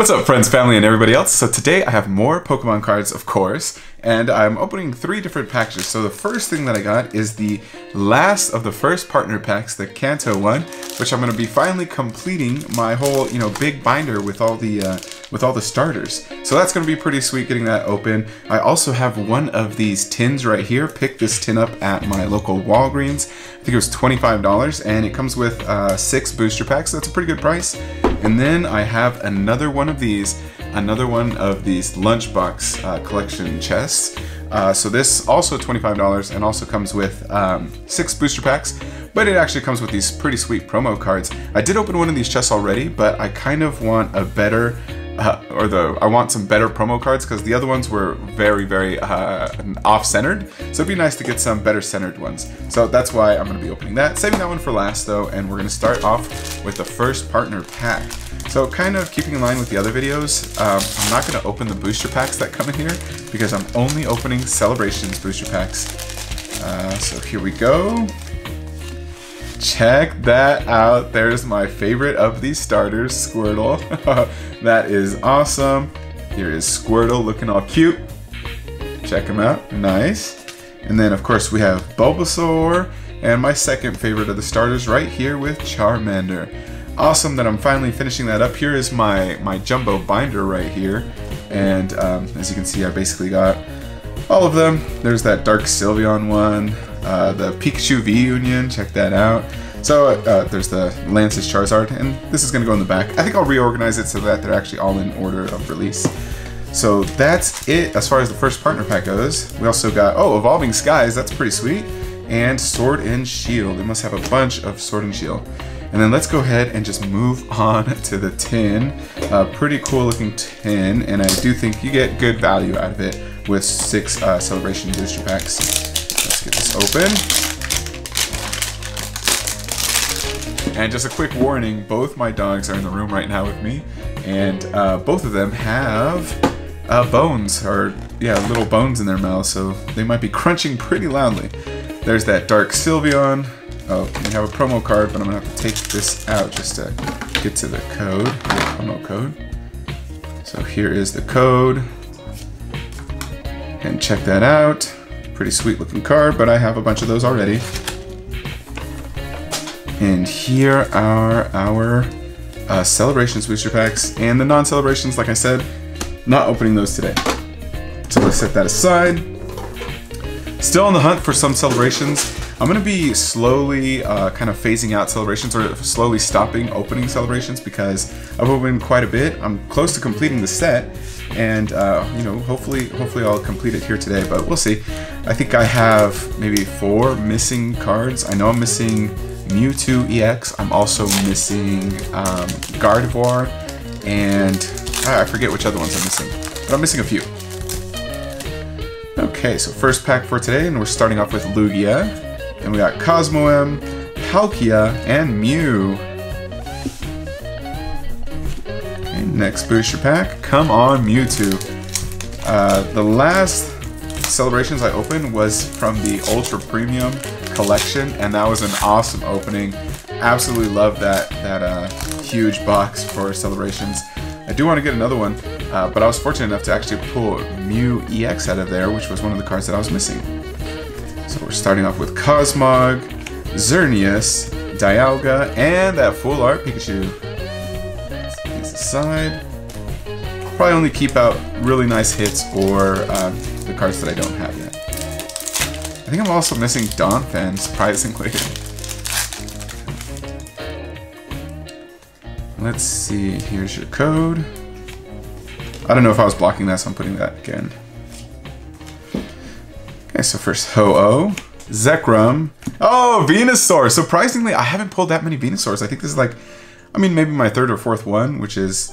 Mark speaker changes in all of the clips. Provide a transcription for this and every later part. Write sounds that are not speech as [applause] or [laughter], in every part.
Speaker 1: What's up friends, family, and everybody else? So today I have more Pokemon cards, of course, and I'm opening three different packages. So the first thing that I got is the last of the first partner packs, the Kanto one, which I'm going to be finally completing my whole, you know, big binder with all the uh, with all the starters. So that's going to be pretty sweet getting that open. I also have one of these tins right here. Picked this tin up at my local Walgreens. I think it was $25, and it comes with uh, six booster packs. So that's a pretty good price. And then I have another one of these, another one of these lunchbox uh, collection chests. Uh, so this also $25 and also comes with um, six booster packs, but it actually comes with these pretty sweet promo cards. I did open one of these chests already, but I kind of want a better uh, or the I want some better promo cards because the other ones were very very uh, off-centered so it'd be nice to get some better centered ones so that's why I'm gonna be opening that saving that one for last though and we're gonna start off with the first partner pack so kind of keeping in line with the other videos um, I'm not gonna open the booster packs that come in here because I'm only opening celebrations booster packs uh, so here we go Check that out. There's my favorite of these starters, Squirtle. [laughs] that is awesome. Here is Squirtle looking all cute. Check him out. Nice. And then, of course, we have Bulbasaur. And my second favorite of the starters right here with Charmander. Awesome that I'm finally finishing that up. Here is my, my jumbo binder right here. And um, as you can see, I basically got all of them. There's that Dark Sylveon one, uh, the Pikachu V Union, check that out. So uh, there's the Lance's Charizard, and this is going to go in the back. I think I'll reorganize it so that they're actually all in order of release. So that's it as far as the first partner pack goes. We also got, oh, Evolving Skies, that's pretty sweet. And Sword and Shield. They must have a bunch of Sword and Shield. And then let's go ahead and just move [laughs] on to the tin. Uh, pretty cool looking tin, and I do think you get good value out of it with six uh, Celebration booster packs. Let's get this open. And just a quick warning, both my dogs are in the room right now with me, and uh, both of them have uh, bones, or yeah, little bones in their mouths, so they might be crunching pretty loudly. There's that Dark Sylveon. Oh, we have a promo card, but I'm gonna have to take this out just to get to the code, the promo code. So here is the code. And check that out. Pretty sweet looking card, but I have a bunch of those already. And here are our uh, celebrations booster packs and the non-celebrations, like I said, not opening those today. So let's set that aside. Still on the hunt for some celebrations. I'm going to be slowly uh, kind of phasing out celebrations or slowly stopping opening celebrations because I've opened quite a bit. I'm close to completing the set and uh, you know hopefully hopefully I'll complete it here today but we'll see. I think I have maybe four missing cards. I know I'm missing Mewtwo EX. I'm also missing um, Gardevoir and I forget which other ones I'm missing but I'm missing a few. Okay, so first pack for today, and we're starting off with Lugia. And we got Cosmoem, Palkia, and Mew. Okay, next booster pack. Come on, Mewtwo. Uh, the last celebrations I opened was from the Ultra Premium collection, and that was an awesome opening. Absolutely love that that uh, huge box for celebrations. I do want to get another one, uh, but I was fortunate enough to actually pull Mew EX out of there, which was one of the cards that I was missing. So we're starting off with Cosmog, Xerneas, Dialga, and that full art Pikachu. These aside. Probably only keep out really nice hits or uh, the cards that I don't have yet. I think I'm also missing Donphan, surprisingly. [laughs] Let's see, here's your code. I don't know if I was blocking that, so I'm putting that again. Okay, so first Ho-Oh, Zekrom. Oh, Venusaur! Surprisingly, I haven't pulled that many Venusaurs. I think this is like, I mean, maybe my third or fourth one, which is,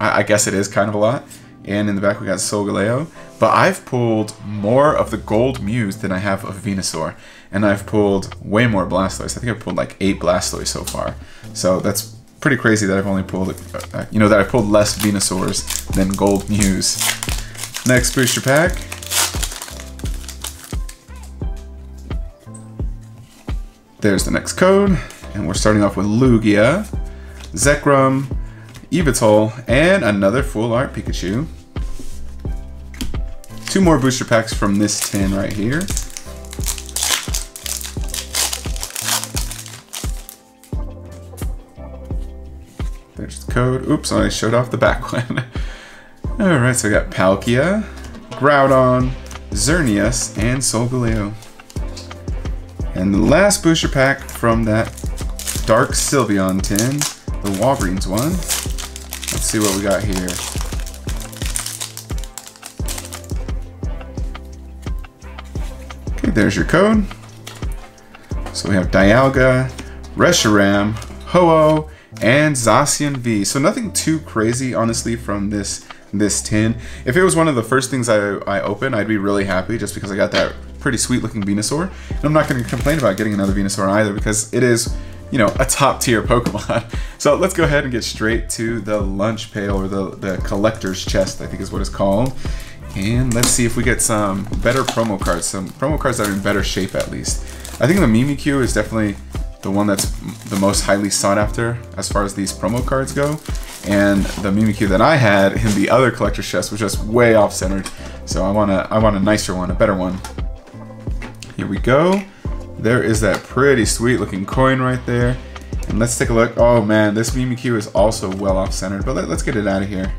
Speaker 1: I, I guess it is kind of a lot. And in the back we got Solgaleo. But I've pulled more of the gold Mews than I have of Venusaur. And I've pulled way more Blastoise. I think I've pulled like eight Blastoise so far. So that's pretty crazy that I've only pulled, uh, you know, that I pulled less Venusaurs than gold Mews. Next booster pack. There's the next code, and we're starting off with Lugia, Zekrom, Yveltal, and another full art Pikachu. Two more booster packs from this tin right here. There's the code. Oops, I showed off the back [laughs] one. Alright, so we got Palkia, Groudon, Xerneas, and Solgaleo. And the last booster pack from that Dark Sylveon tin, the Walgreens one. Let's see what we got here. Okay, there's your code. So we have Dialga, Reshiram, Ho-Oh, and Zacian V. So nothing too crazy, honestly, from this this tin. If it was one of the first things I, I open, I'd be really happy just because I got that pretty sweet looking Venusaur. And I'm not going to complain about getting another Venusaur either because it is, you know, a top tier [laughs] Pokemon. so let's go ahead and get straight to the lunch pail or the, the collector's chest, I think is what it's called. And let's see if we get some better promo cards, some promo cards that are in better shape at least. I think the Mimikyu is definitely the one that's the most highly sought after as far as these promo cards go. And the Mimikyu that I had in the other collector's chest was just way off centered. So I want a, I want a nicer one, a better one. Here we go. There is that pretty sweet looking coin right there. And let's take a look. Oh man, this Mimikyu is also well off centered, but let, us get it out of here.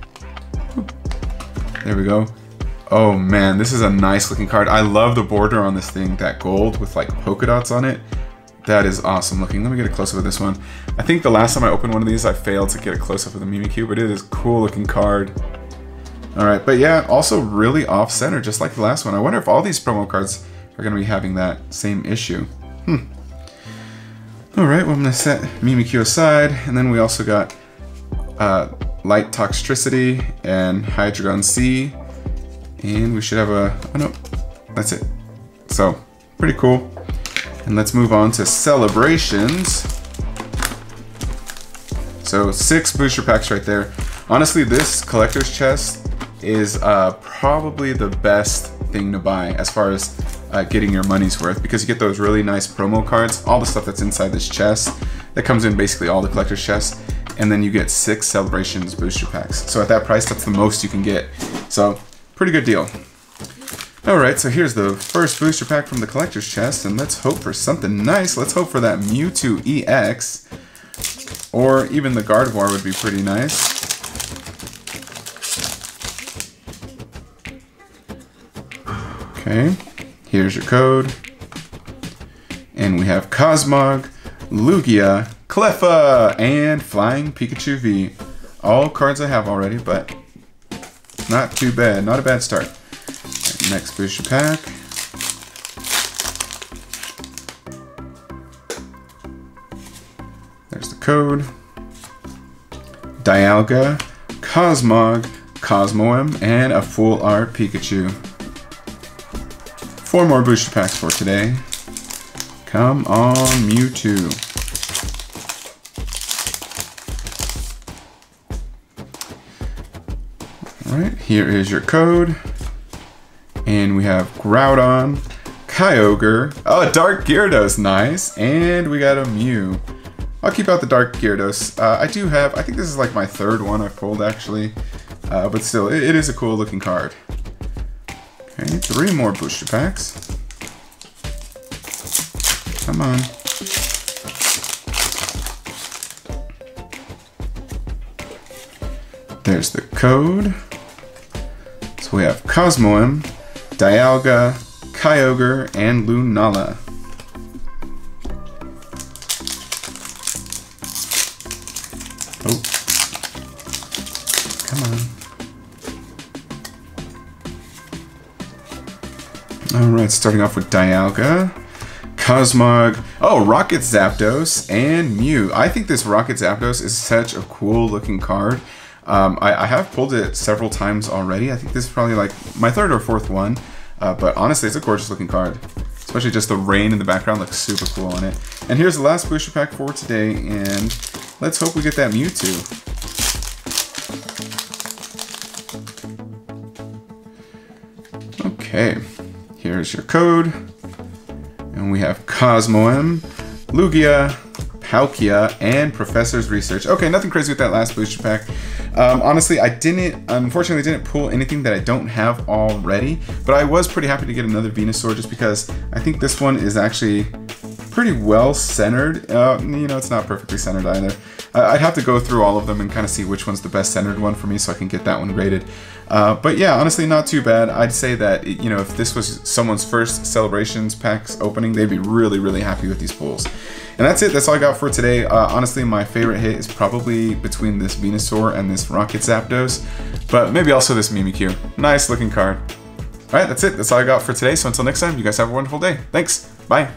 Speaker 1: There we go. Oh man, this is a nice looking card. I love the border on this thing, that gold with like polka dots on it. That is awesome looking. Let me get a close-up of this one. I think the last time I opened one of these, I failed to get a close-up of the Mimikyu, but it is a cool looking card. All right, but yeah, also really off-center, just like the last one. I wonder if all these promo cards are going to be having that same issue. Hmm. All right, well, I'm going to set Mimikyu aside, and then we also got uh, Light Toxtricity and Hydreigon C, and we should have a, oh no, that's it. So, pretty cool. And let's move on to celebrations. So six booster packs right there. Honestly, this collector's chest is uh, probably the best thing to buy as far as uh, getting your money's worth because you get those really nice promo cards, all the stuff that's inside this chest that comes in basically all the collector's chests, and then you get six celebrations booster packs. So at that price, that's the most you can get. So pretty good deal. Alright, so here's the first booster pack from the collector's chest, and let's hope for something nice. Let's hope for that Mewtwo EX, or even the Gardevoir would be pretty nice. Okay, here's your code. And we have Cosmog, Lugia, Cleffa, and Flying Pikachu V. All cards I have already, but not too bad. Not a bad start. Next booster pack. There's the code. Dialga, Cosmog, Cosmoem, and a full art Pikachu. Four more booster packs for today. Come on, Mewtwo. Alright, here is your code. And we have Groudon, Kyogre, oh, Dark Gyarados, nice. And we got a Mew. I'll keep out the Dark Gyarados. Uh, I do have, I think this is like my third one I've pulled actually. Uh, but still, it, it is a cool looking card. Okay, three more booster packs. Come on. There's the code. So we have Cosmoem, Dialga, Kyogre, and Lunala. Alright, starting off with Dialga, Cosmog, oh, Rocket Zapdos, and Mew. I think this Rocket Zapdos is such a cool looking card. Um, I, I, have pulled it several times already. I think this is probably like my third or fourth one. Uh, but honestly, it's a gorgeous looking card. Especially just the rain in the background looks super cool on it. And here's the last booster pack for today. And let's hope we get that Mewtwo. Okay, here's your code. And we have Cosmoem, Lugia, Palkia, and Professor's Research. Okay, nothing crazy with that last booster pack. Um, honestly, I didn't, unfortunately, didn't pull anything that I don't have already, but I was pretty happy to get another Venusaur just because I think this one is actually pretty well centered. Uh, you know, it's not perfectly centered either. I'd have to go through all of them and kind of see which one's the best centered one for me so I can get that one rated. Uh, but yeah, honestly, not too bad. I'd say that, you know, if this was someone's first Celebrations packs opening, they'd be really, really happy with these pulls. And that's it. That's all I got for today. Uh, honestly, my favorite hit is probably between this Venusaur and this Rocket Zapdos, but maybe also this Mimikyu. Nice looking card. All right, that's it. That's all I got for today. So until next time, you guys have a wonderful day. Thanks. Bye.